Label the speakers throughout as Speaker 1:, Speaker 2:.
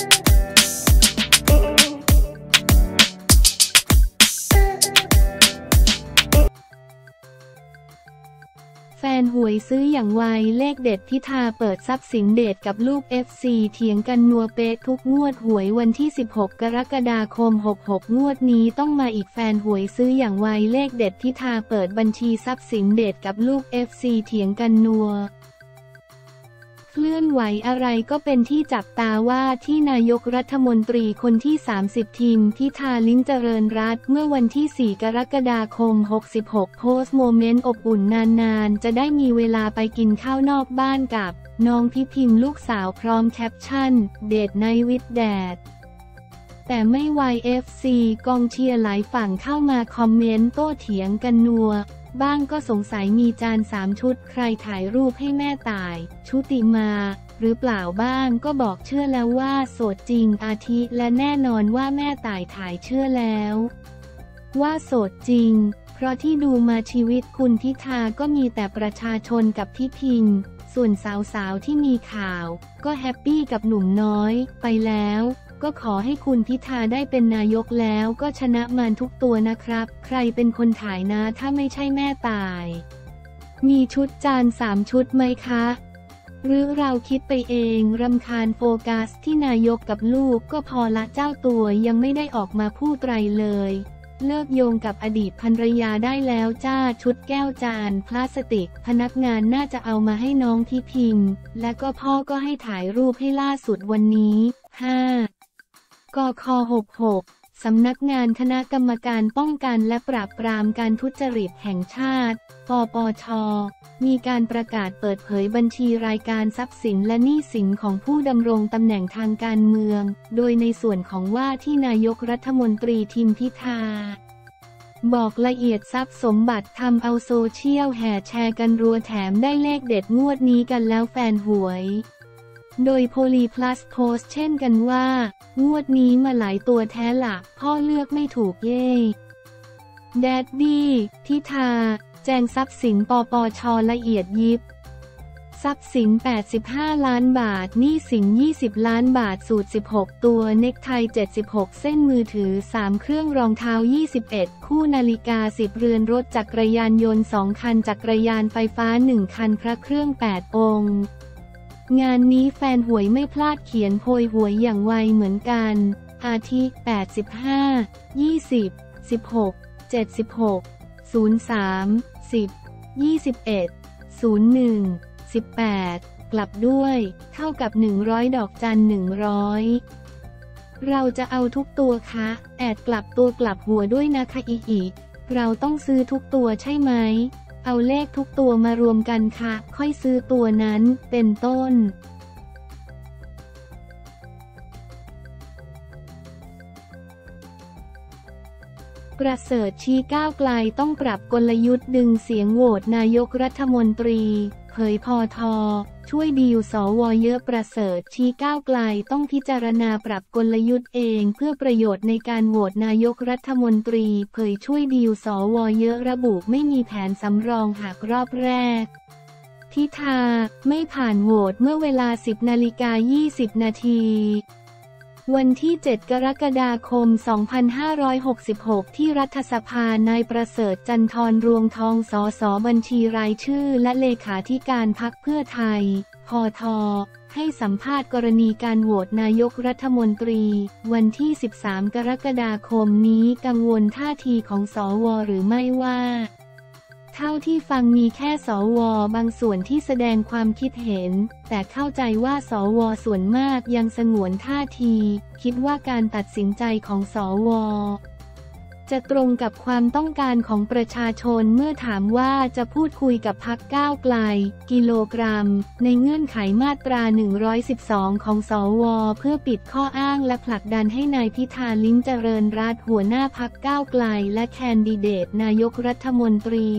Speaker 1: แฟนหวยซื้ออย่างไวเลขเด็ดพิธาเปิดทรัพย์สินเดทกับลูก FC เถียงกันนัวเป๊ะทุกงวดหวยวันที่ 16 กรกฎาคม 66 งวดนี้ต้องมาอีกแฟนหวยซื้ออย่างไวเลขเด็ดพิธาเปิดบัญชีทรัพย์สินเดทกับลูก FC เถียงกันนัว เคลื่อนไหวอะไรก็เป็นที่จับตาว่าที่นายกรัฐมนตรีคนที่ 30 ทิมพิธาลิ้มเจริญรัตน์เมื่อวันที่ 4 กรกฎาคม 66 โพสต์โมเมนต์อบอุ่นนานๆ จะได้มีเวลาไปกินข้าวนอกบ้านกับ น้องพิพิมลูกสาวพร้อมแคปชั่น date night with dad แต่ไม่ไว FC กองเชียร์หลายฝั่งเข้ามาคอมเมนต์โต้เถียงกันนัว บ้างก็สงสัยมีจานสามชุดใครถ่ายรูปให้แม่ต่าย ชุติมา หรือเปล่าบ้างก็บอกเชื่อแล้วว่า โสดจริงอาทิและแน่นอนว่าแม่ต่ายถ่ายเชื่อแล้ว ว่าโสดจริง เพราะที่ดูมาชีวิตคุณพิธาก็มีแต่ประชาชนกับพิพิมส่วนสาวๆที่มีข่าว ก็แฮปปี้กับหนุ่มน้อยไปแล้ว ก็ขอให้คุณพิธาได้เป็นนายกแล้วก็ชนะมันทุกตัวนะครับ ใครเป็นคนถ่ายนะถ้าไม่ใช่แม่ต่าย มีชุดจานสามชุดไหมคะ หรือเราคิดไปเองรำคาญโฟกัสที่นายกกับลูกก็พอละเจ้าตัวยังไม่ได้ออกมาพูดไรเลย เลิกโยงกับอดีตภรรยาได้แล้วจ้าชุดแก้วจาน พลาสติก พนักงานน่าจะเอามาให้น้องที่พิมพ์ และก็พ่อก็ให้ถ่ายรูปให้ล่าสุดวันนี้ 5. กค66 สำนักงานคณะกรรมการป้องกันและปราบปรามการทุจริตแห่งชาติ ปปช มีการประกาศเปิดเผยบัญชีรายการทรัพย์สินและหนี้สินของผู้ดำรงตำแหน่งทางการเมือง โดยในส่วนของว่าที่นายกรัฐมนตรีทิมพิธาบอกละเอียดทรัพย์สมบัติทำเอาโซเชียลแห่แชร์กันรัวแถมได้เลขเด็ดงวดนี้กันแล้วแฟนหวย โดยโพลีพลัสโพสเช่นกันว่า งวดนี้มาหลายตัวแท้หลักพ่อเลือกไม่ถูกเย่แดดดี้พิธา แจงทรัพย์สินปปชละเอียดยิบ ทรัพย์สิน 85 ล้านบาทหนี้สิน 20 ล้านบาท สูตร 16 ตัว เน็กไท 76 เส้นมือถือ 3 เครื่องรองเท้า 21 คู่นาฬิกา 10 เรือนรถจักรยานยนต์ 2 คัน จักรยานไฟฟ้า 1 คัน พระเครื่อง 8 องค์ งานนี้แฟนหวยไม่พลาดเขียนโพยหวยอย่างไวเหมือนกัน อาทิ 85 20 16 76 03 10 21 01 18 กลับด้วย เท่ากับ 100 ดอกจัน 100 เราจะเอาทุกตัวคะ แอดกลับตัวกลับหัวด้วยนะคะอีอีเราต้องซื้อทุกตัวใช่ไหม เอาเลขทุกตัวมารวมกันค่ะ ค่อยซื้อตัวนั้น เป็นต้นประเสริฐชี้ก้าวไกลต้องปรับกลยุทธ์ดึงเสียงโหวตนายกรัฐมนตรี เผยพอทอ ช่วยดีลสวเยอะประเสริฐชี้ก้าวไกลต้องพิจารณาปรับกลยุทธ์เองเพื่อประโยชน์ในการโหวตนายกรัฐมนตรี เผยช่วยดีลสวเยอะระบุไม่มีแผนสำรองหากรอบแรกพิธาไม่ผ่านโหวตเมื่อเวลา 10นาฬิกา20 นาที วันที่ 7 กรกฎาคม 2566 ที่รัฐสภานายประเสริฐจันทรรวงทองสอสอบัญชีรายชื่อ และเลขาธิการพักเพื่อไทย พอทอให้สัมภาษณ์กรณีการโหวตนายกรัฐมนตรี วันที่ 13 กรกฎาคมนี้กังวลท่าทีของสวหรือไม่ว่า เท่าที่ฟังมีแค่สวบางส่วนที่แสดงความคิดเห็น แต่เข้าใจว่าสวส่วนมากยังสงวนท่าที คิดว่าการตัดสินใจของสว จะตรงกับความต้องการของประชาชนเมื่อถามว่าจะพูดคุยกับพักก้าวไกล กิโลกรัม ในเงื่อนไขมาตรา 112 ของสว เพื่อปิดข้ออ้างและผลักดันให้นายพิธาลิ้มเจริญรัตหัวหน้าพักก้าวไกล และแคนดิเดตนายกรัฐมนตรี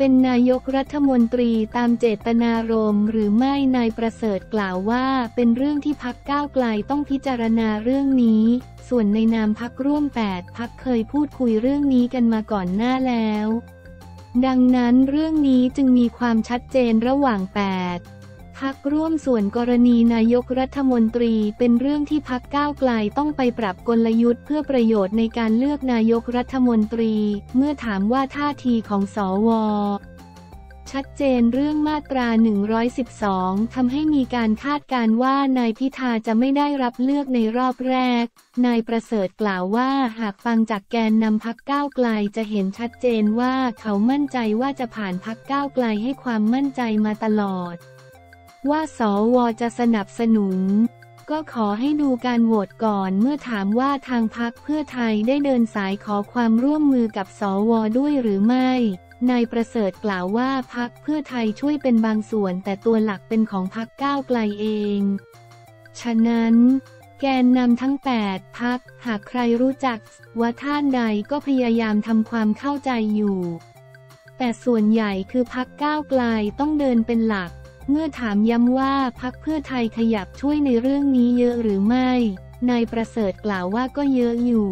Speaker 1: เป็นนายกรัฐมนตรีตามเจตนารมณ์หรือไม่นายประเสริฐกล่าวว่า เป็นเรื่องที่พักก้าวไกลต้องพิจารณาเรื่องนี้ ส่วนในนามพักร่วม 8 พักเคยพูดคุยเรื่องนี้กันมาก่อนหน้าแล้ว ดังนั้นเรื่องนี้จึงมีความชัดเจนระหว่าง 8 พักร่วมส่วนกรณีนายกรัฐมนตรีเป็นเรื่องที่พักก้าวไกลต้องไปปรับกลยุทธ์เพื่อประโยชน์ในการเลือกนายกรัฐมนตรี เมื่อถามว่าท่าทีของสวชัดเจนเรื่องมาตรา 112 ทำให้มีการคาดการณ์ว่านายพิธาจะไม่ได้รับเลือกในรอบแรก นายประเสริฐกล่าวว่าหากฟังจากแกนนำพักก้าวไกลจะเห็นชัดเจนว่าเขามั่นใจว่าจะผ่านพักก้าวไกลให้ความมั่นใจมาตลอด ว่าสวจะสนับสนุน ก็ขอให้ดูการโหวตก่อนเมื่อถามว่าทางพักเพื่อไทยได้เดินสายขอความร่วมมือกับสวด้วยหรือไม่นายประเสริฐกล่าวว่าพักเพื่อไทยช่วยเป็นบางส่วนแต่ตัวหลักเป็นของพักก้าวไกลเอง ฉะนั้น แกนนำทั้ง 8 พักหากใครรู้จักว่าท่านใดก็พยายามทำความเข้าใจอยู่ แต่ส่วนใหญ่คือพักก้าวไกลต้องเดินเป็นหลัก เมื่อถามย้ำว่าพักเพื่อไทยขยับช่วยในเรื่องนี้เยอะหรือไม่ นายประเสริฐกล่าวว่าก็เยอะอยู่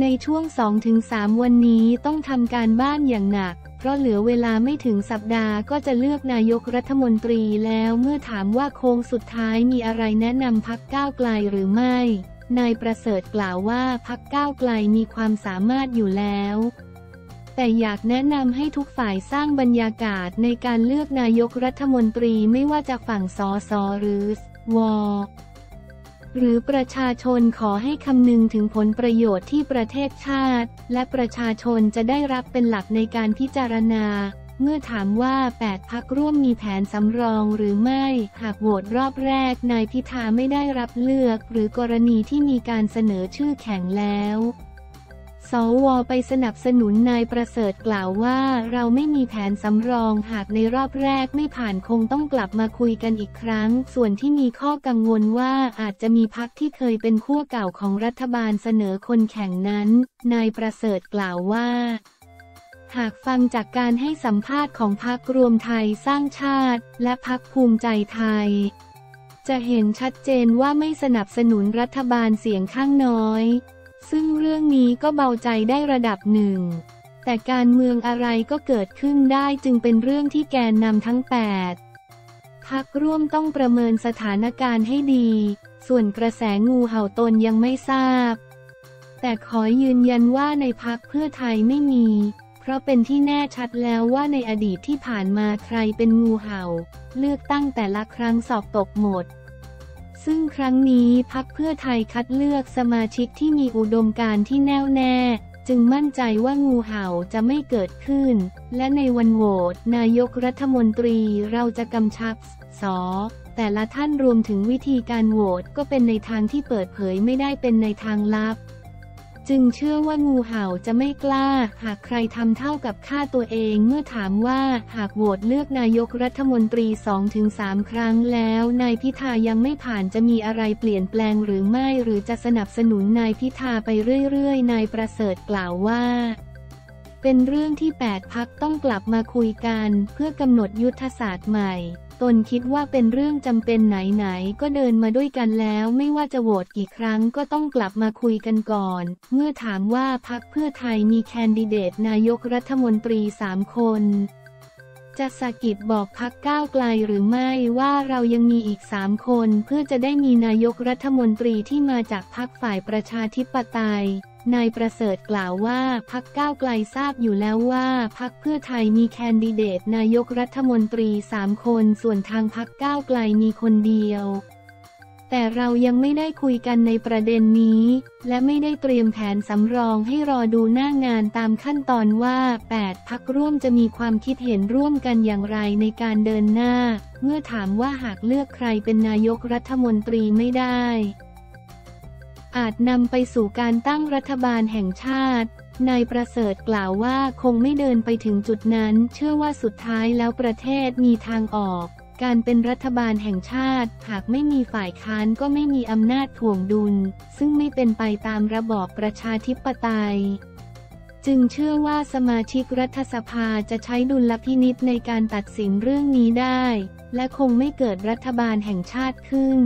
Speaker 1: ในช่วง 2-3 วันนี้ต้องทำการบ้านอย่างหนัก เพราะเหลือเวลาไม่ถึงสัปดาห์ก็จะเลือกนายกรัฐมนตรีแล้วเมื่อถามว่าโค้งสุดท้ายมีอะไรแนะนำพักก้าวไกลหรือไม่ นายประเสริฐกล่าวว่าพักก้าวไกลมีความสามารถอยู่แล้ว แต่อยากแนะนำให้ทุกฝ่ายสร้างบรรยากาศในการเลือกนายกรัฐมนตรีไม่ว่าจะฝั่งสอสอหรือวอหรือประชาชนขอให้คำนึงถึงผลประโยชน์ที่ประเทศชาติ และประชาชนจะได้รับเป็นหลักในการพิจารณา เมื่อถามว่า 8 พักร่วมมีแผนสำรองหรือไม่ หากโหวตรอบแรกนายพิธาไม่ได้รับเลือก หรือกรณีที่มีการเสนอชื่อแข่งแล้ว สวไปสนับสนุนนายประเสริฐกล่าวว่าเราไม่มีแผนสำรองหากในรอบแรกไม่ผ่านคงต้องกลับมาคุยกันอีกครั้ง ส่วนที่มีข้อกังวลว่าอาจจะมีพักที่เคยเป็นขั้วเก่าของรัฐบาลเสนอคนแข่งนั้น นายประเสริฐกล่าวว่า หากฟังจากการให้สัมภาษณ์ของพักรวมไทยสร้างชาติ และพักภูมิใจไทย จะเห็นชัดเจนว่าไม่สนับสนุนรัฐบาลเสียงข้างน้อย ซึ่งเรื่องนี้ก็เบาใจได้ระดับหนึ่ง แต่การเมืองอะไรก็เกิดขึ้นได้จึงเป็นเรื่องที่แกนนำทั้ง 8 พักร่วมต้องประเมินสถานการณ์ให้ดี ส่วนกระแสงูเห่าตนยังไม่ทราบ แต่ขอยืนยันว่าในพักเพื่อไทยไม่มี เพราะเป็นที่แน่ชัดแล้วว่าในอดีตที่ผ่านมาใครเป็นงูเห่า เลือกตั้งแต่ละครั้งสอบตกหมด ซึ่งครั้งนี้พักเพื่อไทยคัดเลือกสมาชิกที่มีอุดมการณ์ที่แน่วแน่ จึงมั่นใจว่างูเห่าจะไม่เกิดขึ้น และในวันโหวตนายกรัฐมนตรีเราจะกำชับสแต่ละท่านรวมถึงวิธีการโหวตก็เป็นในทางที่เปิดเผยไม่ได้เป็นในทางลับ จึงเชื่อว่างูเห่าจะไม่กล้า หากใครทำเท่ากับฆ่าตัวเองเมื่อถามว่าหากโหวตเลือกนายกรัฐมนตรี 2-3 ครั้งแล้ว นายพิธายังไม่ผ่านจะมีอะไรเปลี่ยนแปลงหรือไม่ หรือจะสนับสนุนนายพิธาไปเรื่อยๆ นายประเสริฐกล่าวว่าเป็นเรื่องที่ 8 พักต้องกลับมาคุยกัน เพื่อกำหนดยุทธศาสตร์ใหม่ ตนคิดว่าเป็นเรื่องจำเป็นไหนๆก็เดินมาด้วยกันแล้ว ไม่ว่าจะโหวตกี่ครั้งก็ต้องกลับมาคุยกันก่อน เมื่อถามว่าพักเพื่อไทยมีแคนดิเดตนายกรัฐมนตรีสามคนจะสะกิดบอกพักก้าวไกลหรือไม่ว่าเรายังมีอีกสามคน เพื่อจะได้มีนายกรัฐมนตรีที่มาจากพักฝ่ายประชาธิปไตย นายประเสริฐกล่าวว่าพักก้าวไกลทราบอยู่แล้วว่าพักเพื่อไทยมีแคนดิเดตนายกรัฐมนตรีสามคนส่วนทางพักก้าวไกลมีคนเดียว แต่เรายังไม่ได้คุยกันในประเด็นนี้ และไม่ได้เตรียมแผนสำรองให้รอดูหน้างานตามขั้นตอนว่า 8 พักร่วมจะมีความคิดเห็นร่วมกันอย่างไรในการเดินหน้า เมื่อถามว่าหากเลือกใครเป็นนายกรัฐมนตรีไม่ได้ อาจนำไปสู่การตั้งรัฐบาลแห่งชาติ นายประเสริฐกล่าวว่าคงไม่เดินไปถึงจุดนั้น เชื่อว่าสุดท้ายแล้วประเทศมีทางออก การเป็นรัฐบาลแห่งชาติ หากไม่มีฝ่ายค้านก็ไม่มีอำนาจถ่วงดุล ซึ่งไม่เป็นไปตามระบอบประชาธิปไตยจึงเชื่อว่าสมาชิกรัฐสภาจะใช้ดุลพินิษในการตัดสินเรื่องนี้ได้ และคงไม่เกิดรัฐบาลแห่งชาติขึ้น